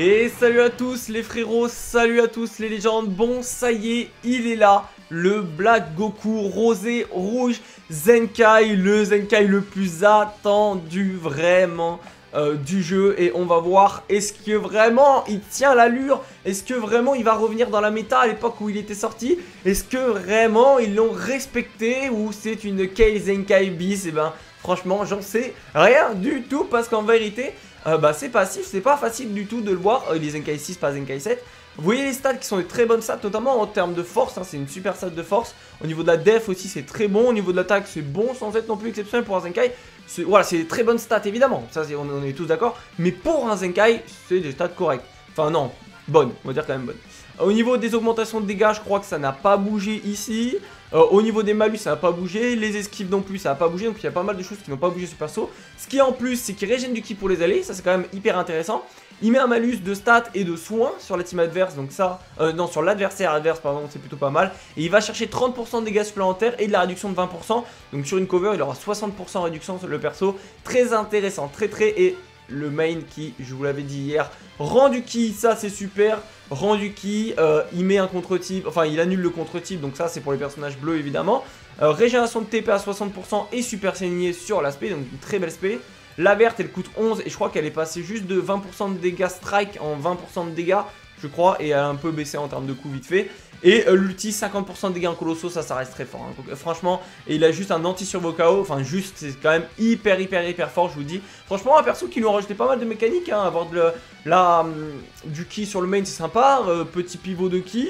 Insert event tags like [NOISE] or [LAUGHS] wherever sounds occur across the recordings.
Et salut à tous les frérots, salut à tous les légendes, bon ça y est, il est là, le Black Goku rosé rouge Zenkai, le Zenkai le plus attendu vraiment euh, du jeu. Et on va voir est-ce que vraiment il tient l'allure, est-ce que vraiment il va revenir dans la méta à l'époque où il était sorti, est-ce que vraiment ils l'ont respecté ou c'est une Kale Zenkai bis, et eh ben franchement j'en sais rien du tout parce qu'en vérité euh, bah, c'est passif, c'est pas facile du tout de le voir. Euh, les Zenkai 6, pas Zenkai 7. Vous voyez les stats qui sont des très bonnes stats, notamment en termes de force, hein, c'est une super stat de force. Au niveau de la def aussi, c'est très bon. Au niveau de l'attaque, c'est bon sans être non plus exceptionnel pour un Zenkai. Voilà, c'est des très bonnes stats évidemment, ça on, on est tous d'accord. Mais pour un Zenkai, c'est des stats correctes. Enfin non, bonnes, on va dire quand même bonnes. Au niveau des augmentations de dégâts, je crois que ça n'a pas bougé ici. Euh, au niveau des malus, ça n'a pas bougé. Les esquives non plus, ça n'a pas bougé. Donc il y a pas mal de choses qui n'ont pas bougé sur perso. Ce qui en plus, c'est qu'il régène du ki pour les alliés. Ça, c'est quand même hyper intéressant. Il met un malus de stats et de soins sur la team adverse, donc ça, euh, non, sur l'adversaire adverse, pardon, c'est plutôt pas mal. Et il va chercher 30% de dégâts supplémentaires et de la réduction de 20%. Donc sur une cover, il aura 60% de réduction sur le perso. Très intéressant, très très. Et le main qui, je vous l'avais dit hier, rend du ki, ça c'est super. Rendu qui, euh, il met un contre-type, enfin il annule le contre-type, donc ça c'est pour les personnages bleus évidemment. Euh, régénération de TP à 60% et super saigné sur l'aspect, donc une très belle spé. La verte elle coûte 11 et je crois qu'elle est passée juste de 20% de dégâts strike en 20% de dégâts je crois, et a un peu baissé en termes de coût vite fait. Et euh, l'ulti 50% de dégâts en colosso, ça, ça reste très fort. Hein. franchement, et il a juste un anti sur KO, enfin juste, c'est quand même hyper, hyper, hyper fort, je vous dis. Franchement, un perso qui lui a rajouté pas mal de mécaniques, hein. avoir la, hum, du ki sur le main, c'est sympa, euh, petit pivot de ki.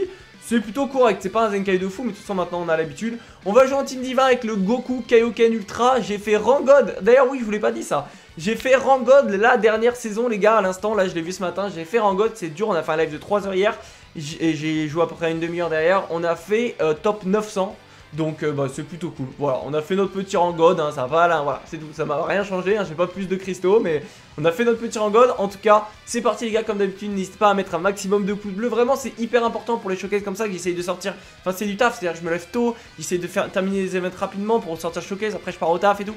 C'est plutôt correct, c'est pas un Zenkai de fou, mais tout ça maintenant on a l'habitude. On va jouer en Team Divin avec le Goku Kaioken Ultra. J'ai fait Rangod. D'ailleurs, oui, je vous l'ai pas dit ça. J'ai fait Rangod la dernière saison, les gars, à l'instant. Là, je l'ai vu ce matin. J'ai fait Rangod, c'est dur. On a fait un live de 3 heures hier. Et j'ai joué à peu près une demi-heure derrière. On a fait euh, top 900. Donc euh, bah, c'est plutôt cool. Voilà, on a fait notre petit rangod, hein, ça va là, voilà, c'est tout. Ça m'a rien changé, hein, j'ai pas plus de cristaux, mais on a fait notre petit rangod. En tout cas, c'est parti les gars, comme d'habitude, n'hésitez pas à mettre un maximum de pouces bleus. Vraiment, c'est hyper important pour les showcases comme ça que j'essaye de sortir. Enfin, c'est du taf, c'est-à-dire que je me lève tôt, j'essaye de faire terminer les événements rapidement pour sortir showcase. Après, je pars au taf et tout.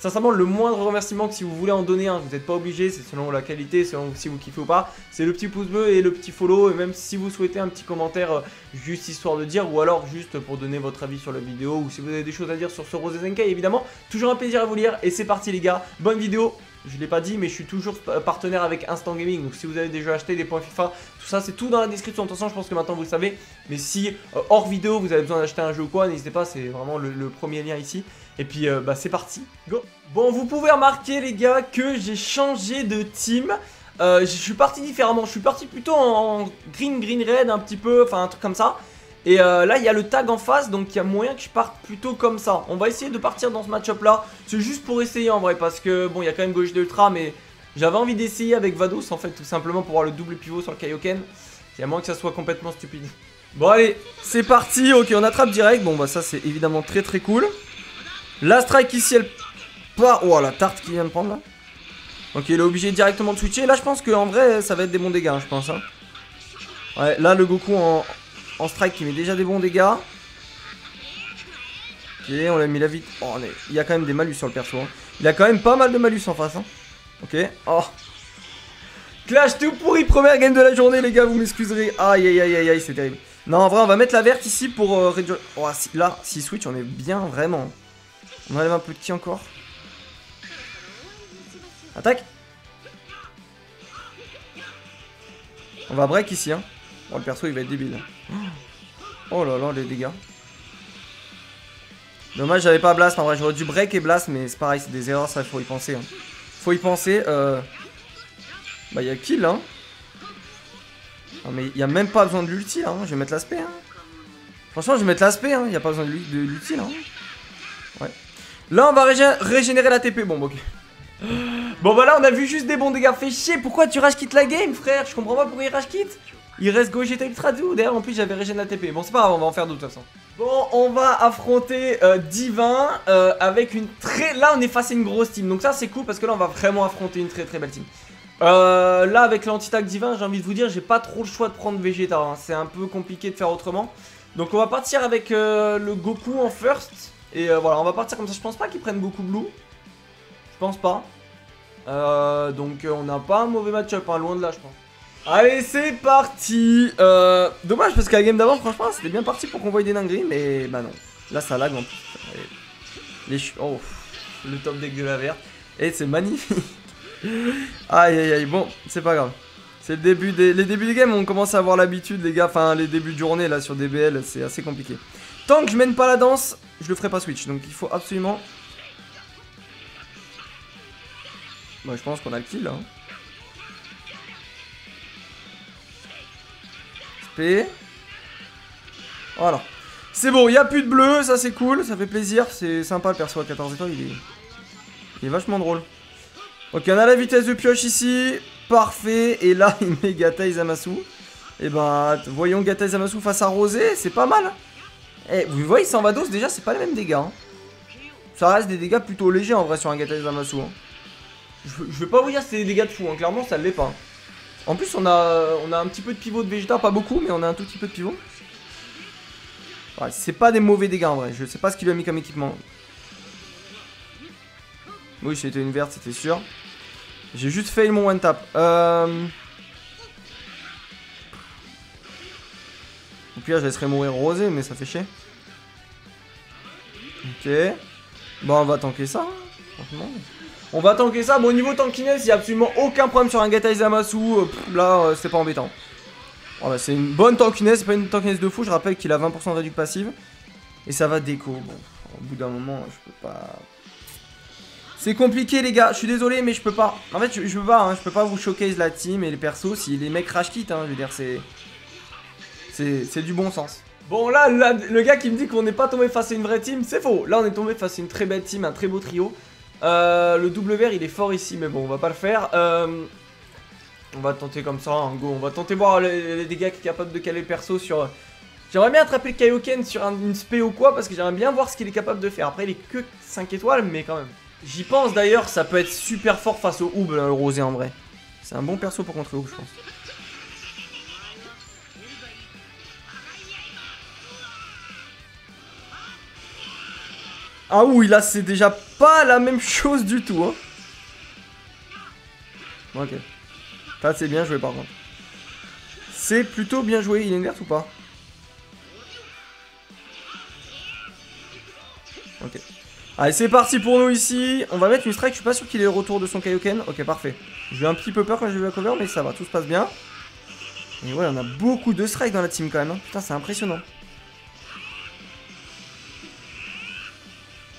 Sincèrement, le moindre remerciement que si vous voulez en donner vous n'êtes pas obligé, c'est selon la qualité, selon si vous kiffez ou pas. C'est le petit pouce bleu et le petit follow, et même si vous souhaitez un petit commentaire euh, juste histoire de dire, ou alors juste pour donner votre avis sur la vidéo, ou si vous avez des choses à dire sur ce Rose Zenkai, évidemment, toujours un plaisir à vous lire, et c'est parti les gars, bonne vidéo je l'ai pas dit, mais je suis toujours partenaire avec Instant Gaming. Donc si vous avez déjà acheté des points FIFA, tout ça, c'est tout dans la description. Attention, je pense que maintenant vous le savez. Mais si euh, hors vidéo, vous avez besoin d'acheter un jeu ou quoi, n'hésitez pas, c'est vraiment le premier lien ici. Et puis euh, bah c'est parti, go. Bon vous pouvez remarquer les gars que j'ai changé de team. Euh, Je suis parti différemment, je suis parti plutôt en green green red un petit peu, enfin un truc comme ça. Et euh, là il y a le tag en face donc il y a moyen que je parte plutôt comme ça. On va essayer de partir dans ce match up là. C'est juste pour essayer en vrai parce que bon il y a quand même gauche d'ultra mais J'avais envie d'essayer avec Vados en fait tout simplement pour voir le double pivot sur le Kaioken. Il y a moins que ça soit complètement stupide. Bon allez c'est parti. Ok on attrape direct. Bon bah ça c'est évidemment très très cool la strike ici, elle part. Oh, la tarte qui vient de prendre là. Ok, il est obligé directement de switcher. Là, je pense qu'en vrai, ça va être des bons dégâts, hein, je pense. Hein. Ouais, là, le Goku en, strike qui met déjà des bons dégâts. Ok, on l'a mis la vite. Oh, il y a quand même des malus sur le perso. Hein. Il a quand même pas mal de malus en face. Ok. Oh. Clash tout pourri, première game de la journée, les gars, vous m'excuserez. Aïe, aïe, aïe, aïe, aïe, c'est terrible. Non, en vrai, on va mettre la verte ici pour euh, réduire. Oh, là, si switch, on est bien, vraiment. On enlève un peu de qui encore Attaque On va break ici hein. Bon le perso il va être débile. Oh là là les dégâts. Dommage j'avais pas blast en vrai j'aurais dû break et blast mais c'est pareil c'est des erreurs ça faut y penser. Hein. Faut y penser. Euh... Bah il y a kill hein. Non mais il y a même pas besoin de l'ulti hein. Je vais mettre l'aspect hein. Franchement je vais mettre l'aspect hein. Il y a pas besoin de l'ulti. Hein. Là, on va régénérer la TP. Bon, ok. [GASPS] Bon, bah là, on a vu juste des bons dégâts. Fais chier. Pourquoi tu rage quitte la game, frère? Je comprends pas pourquoi il rage quitte. Il reste Gogeta Ultra Doux. D'ailleurs, en plus, j'avais régénéré la TP. Bon, c'est pas grave, on va en faire d'autres de toute façon. Bon, on va affronter euh, Divin euh, avec une très... Là, on est face à une grosse team. Donc ça, c'est cool parce que là, on va vraiment affronter une très très belle team. Euh, là, avec l'anti-tag Divin, j'ai envie de vous dire, j'ai pas trop le choix de prendre Vegeta. Hein. C'est un peu compliqué de faire autrement. Donc, on va partir avec le Goku en first. Et euh, voilà, on va partir comme ça. Je pense pas qu'ils prennent beaucoup Blue. Je pense pas. Euh, donc euh, on n'a pas un mauvais match-up, hein, loin de là, je pense. Allez, c'est parti Dommage parce qu'à la game d'avant, franchement, c'était bien parti pour qu'on voie des dingueries, mais bah non. Là, ça lag en plus. Les Oh, le top deck de la verte. Et c'est magnifique. [LAUGHS] aïe, aïe, aïe. Bon, c'est pas grave. C'est le début des... Les débuts des games, on commence à avoir l'habitude, les gars. Enfin, les débuts de journée, là, sur DBL, c'est assez compliqué. Tant que je mène pas la danse, je le ferai pas switch. Donc, il faut absolument... Bon, je pense qu'on a le kill, là. Hein. Voilà. C'est bon, il n'y a plus de bleu, ça c'est cool, ça fait plaisir, c'est sympa le perso à 14 étoiles, il est... vachement drôle. Ok, on a la vitesse de pioche ici, parfait, et là [LAUGHS] il met Gata Zamasu. Et eh ben, voyons Gata Zamasu face à Rosé, c'est pas mal. Eh, vous voyez, Sanvados, déjà c'est pas les mêmes dégâts. Hein. Ça reste des dégâts plutôt légers en vrai sur un Gata Zamasu. Hein. Je, vais pas vous dire c'est des dégâts de fou, hein. clairement ça l'est pas. En plus, on a, on a un petit peu de pivot de Vegeta, pas beaucoup, mais on a un tout petit peu de pivot. C'est pas des mauvais dégâts en vrai, je sais pas ce qu'il a mis comme équipement. Oui, c'était une verte, c'était sûr. J'ai juste fail mon one tap. Euh... je laisserai mourir Rosé, mais ça fait chier. Ok. Bon, on va tanker ça, hein. On va tanker ça. Bon, au niveau tankiness, il n'y a absolument aucun problème sur un Gata. Euh, là, euh, c'est pas embêtant. C'est une bonne tankiness, c'est pas une tankiness de fou. Je rappelle qu'il a 20% de réduction passive. Et ça va déco. Bon, au bout d'un moment, je peux pas... C'est compliqué les gars, je suis désolé mais je peux pas. En fait je, peux pas, hein. je peux pas vous showcase la team et les persos si les mecs crash kit, hein, je veux dire c'est... C'est du bon sens. Bon là, le gars qui me dit qu'on n'est pas tombé face à une vraie team, c'est faux. Là on est tombé face à une très belle team, un très beau trio. Euh, le double vert il est fort ici mais bon on va pas le faire euh, On va tenter comme ça hein, go On va tenter voir les, dégâts qui est capable de caler le perso sur J'aimerais bien attraper le Kaioken sur une spé ou quoi Parce que j'aimerais bien voir ce qu'il est capable de faire Après il est que 5 étoiles mais quand même J'y pense d'ailleurs ça peut être super fort face au Hoob le rosé en vrai C'est un bon perso pour contrer Hoob je pense Ah oui, là c'est déjà pas la même chose du tout. Hein. Ok. Ça c'est bien joué par contre. C'est plutôt bien joué. Il est verte ou pas? Ok. Allez, c'est parti pour nous ici. On va mettre une strike. Je suis pas sûr qu'il ait le retour de son Kaioken. Ok, parfait. J'ai un petit peu peur quand j'ai vu la cover, mais ça va. Tout se passe bien. Et ouais, on a beaucoup de strikes dans la team quand même. Hein. Putain, c'est impressionnant.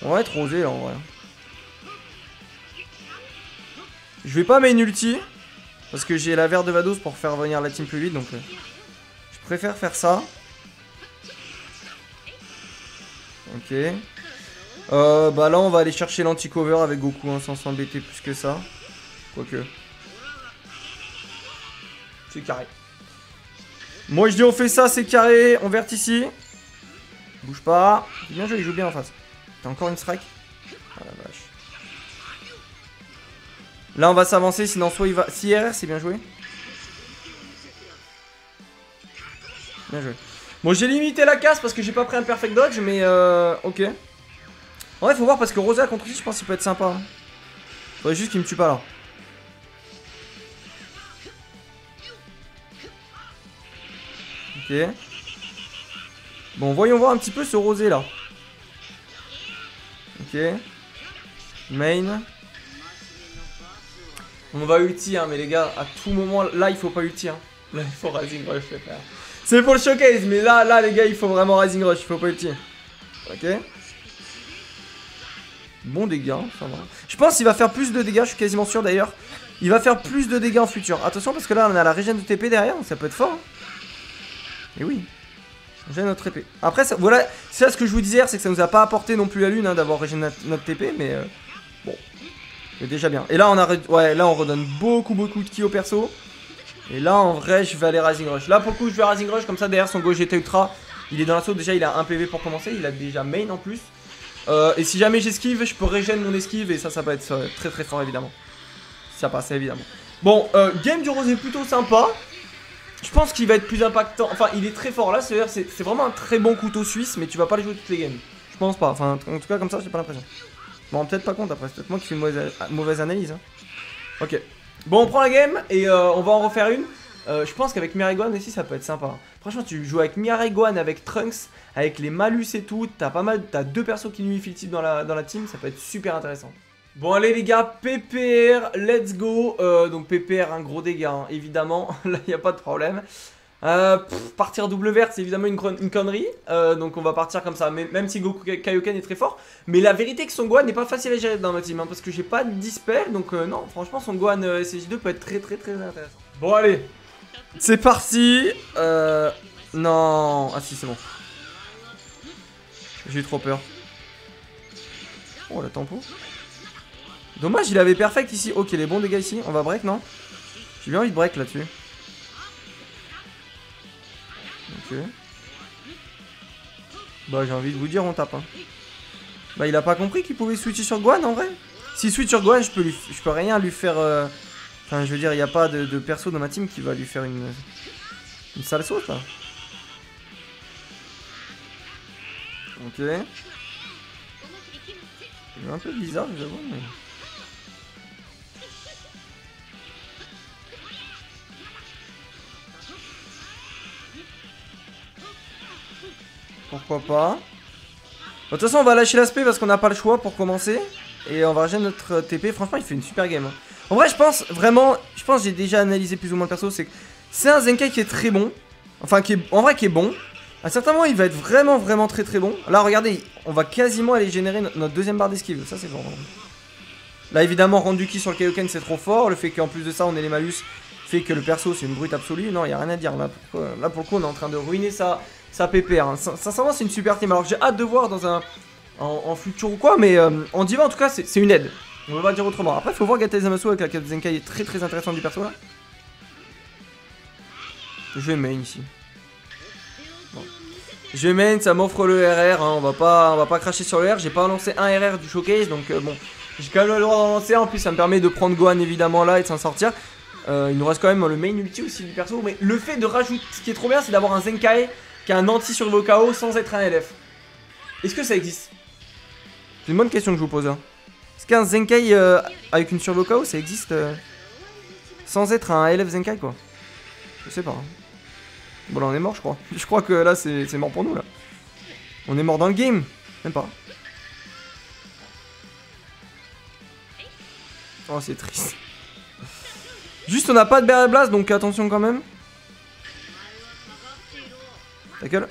On va être rosé là en vrai. Je vais pas main ulti. Parce que j'ai la verte de Vados pour faire venir la team plus vite. Donc euh, je préfère faire ça. Ok. Euh, bah là on va aller chercher l'anti-cover avec Goku hein, sans s'embêter plus que ça. Quoique. C'est carré. Moi je dis on fait ça, c'est carré. On verte ici. Bouge pas. Bien joué, il joue bien en face. T'as encore une strike Ah la vache. Là on va s'avancer, sinon soit il va... Si RR c'est bien joué. Bien joué. Bon j'ai limité la casse parce que j'ai pas pris un perfect dodge mais euh... Ok. En vrai faut voir parce que Rosa contre lui je pense qu'il peut être sympa. Hein. Faudrait juste qu'il me tue pas là. Ok. Bon voyons voir un petit peu ce rosé là. Ok. Main. On va ulti, hein, mais les gars, à tout moment, là, il faut pas ulti. Hein. Là, il faut Rising Rush, les frères. C'est pour le showcase, mais là, là, les gars, il faut vraiment Rising Rush, il faut pas ulti. Ok. Bon dégâts, ça va. Je pense qu'il va faire plus de dégâts, je suis quasiment sûr d'ailleurs. Il va faire plus de dégâts en futur. Attention, parce que là, on a la régène de TP derrière, ça peut être fort. Hein. Et oui. J'ai notre épée. Après, ça, voilà, c'est ce que je vous disais, c'est que ça nous a pas apporté non plus la lune hein, d'avoir régénéré notre, TP, mais euh, bon, c'est déjà bien. Et là, on a, on redonne beaucoup, beaucoup de ki au perso. Et là, en vrai, je vais aller Rising Rush. Là, pour le coup, je vais Rising Rush, comme ça, derrière son GT Ultra, il est dans l'assaut. Déjà, il a un PV pour commencer, il a déjà main en plus. Euh, et si jamais j'esquive, je peux régénérer mon esquive, et ça, ça va être euh, très très fort, évidemment. Ça passe, évidemment. Bon, game du rosé plutôt sympa. Je pense qu'il va être plus impactant. Enfin, il est très fort là. C'est vraiment un très bon couteau suisse, mais tu vas pas le jouer toutes les games. Je pense pas. Enfin, en tout cas, comme ça, j'ai pas l'impression. Bon, peut-être pas compte après. C'est peut-être moi qui fais une mauvaise, analyse. Hein. Ok. Bon, on prend la game et euh, on va en refaire une. Euh, je pense qu'avec Mirai Gohan aussi ça peut être sympa. Franchement tu joues avec Mirai Gohan, avec Trunks, avec les malus et tout, t'as pas mal, t'as deux persos qui nullifient le type dans la, dans la team, ça peut être super intéressant. Bon allez les gars, PPR, let's go. Euh, donc PPR, un gros dégât, hein, évidemment, [LAUGHS] là il n'y a pas de problème. Euh, partir double verte, c'est évidemment une, connerie. Euh, donc on va partir comme ça, même si Goku Kaioken est très fort. Mais la vérité que son Gohan n'est pas facile à gérer dans ma team, hein, parce que j'ai pas de dispel. Donc euh, non, franchement, son Gohan SJ2 peut être très très très intéressant. Bon, allez, c'est parti. Non, ah si, c'est bon. J'ai eu trop peur. Oh, la tempo. Dommage, il avait perfect ici. Ok, les bons dégâts ici. On va break, non J'ai bien envie de break là-dessus. Ok. Bah j'ai envie de vous dire on tape hein. Bah il a pas compris qu'il pouvait switcher sur Gohan en vrai S'il switch sur Gohan je peux, je peux rien lui faire euh, Enfin je veux dire il n'y a pas de, perso dans ma team qui va lui faire une Une sale sauce là Ok C'est un peu bizarre j'avoue mais... Pourquoi pas. De toute façon, on va lâcher l'aspect parce qu'on n'a pas le choix pour commencer. Et on va régénérer notre TP. Franchement, il fait une super game. Hein. En vrai, je pense vraiment. Je pense j'ai déjà analysé plus ou moins le perso. C'est c'est un Zenkai qui est très bon. Enfin, qui est, en vrai, qui est bon. À certains moments, il va être vraiment, vraiment très, très bon. Là, regardez, on va quasiment aller générer notre deuxième barre d'esquive. Ça, c'est bon. Là, évidemment, Randuki sur le Kaioken, c'est trop fort. Le fait qu'en plus de ça, on ait les malus fait que le perso, c'est une brute absolue. Non, il n'y a rien à dire. Là pour, on est en train de ruiner ça ça pépère. Hein. Sincèrement, c'est une super team. Alors j'ai hâte de voir dans un en, futur ou quoi, mais euh, en diva en tout cas, c'est une aide. On va pas dire autrement. Après, faut voir Gata Zamasu avec la Zenkai est très très intéressant du perso là. Je vais main ici. Je vais main, ça m'offre le RR. Hein. On va pas, on va pas cracher sur le RR. J'ai pas lancé un RR du showcase, donc euh, bon, j'ai quand même le droit d'en lancer. En plus, ça me permet de prendre Gohan évidemment là et de s'en sortir. Euh, il nous reste quand même le main ulti aussi du perso, mais le fait de rajouter, ce qui est trop bien, c'est d'avoir un Zenkai qui un anti sur KO sans être un LF Est-ce que ça existe? C'est une bonne question que je vous pose. Hein. Est-ce qu'un Zenkai euh, avec une survo KO ça existe euh, sans être un LF Zenkai quoi? Je sais pas. Hein. Bon là on est mort je crois. [LAUGHS] Je crois que là c'est mort pour nous là. On est mort dans le game. Même pas. Oh c'est triste. Juste on n'a pas de Barrier Blast donc attention quand même. Ta gueule.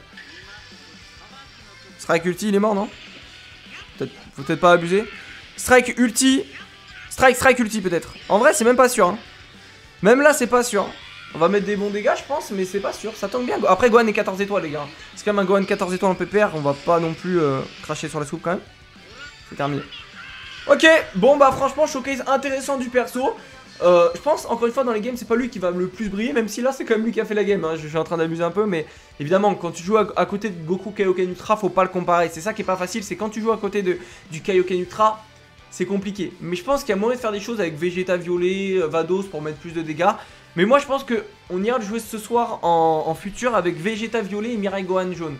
Strike ulti, il est mort, non peut-être pas abuser. Strike ulti. Strike, strike ulti peut-être. En vrai, c'est même pas sûr. Hein. Même là, c'est pas sûr. On va mettre des bons dégâts, je pense, mais c'est pas sûr. Ça tombe bien. Après, Gohan est 14 étoiles, les gars. C'est quand même un Gohan 14 étoiles en PPR. On va pas non plus euh, cracher sur la soupe quand même. C'est terminé. Ok, bon bah franchement, showcase intéressant du perso. Euh, je pense, encore une fois, dans les games, c'est pas lui qui va le plus briller, même si là, c'est quand même lui qui a fait la game. Hein. Je, suis en train d'amuser un peu, mais évidemment, quand tu joues à, côté de Goku Kaioken Ultra, faut pas le comparer. C'est ça qui est pas facile, c'est quand tu joues à côté de, du Kaioken Ultra, c'est compliqué. Mais je pense qu'il y a moyen de faire des choses avec Vegeta Violet, euh, Vados pour mettre plus de dégâts. Mais moi, je pense qu'on ira le jouer ce soir en, en futur avec Vegeta Violet et Mirai Gohan Jaune.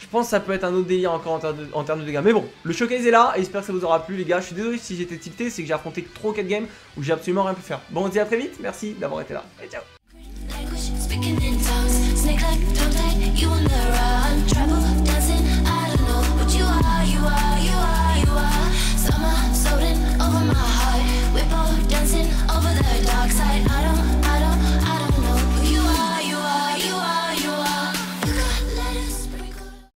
Je pense que ça peut être un autre délire encore en, termes de, dégâts. Mais bon, le showcase est là et j'espère que ça vous aura plu les gars. Je suis désolé si j'étais tilté, c'est que j'ai affronté trop 4 games où j'ai absolument rien pu faire. Bon, on se dit à très vite, merci d'avoir été là et ciao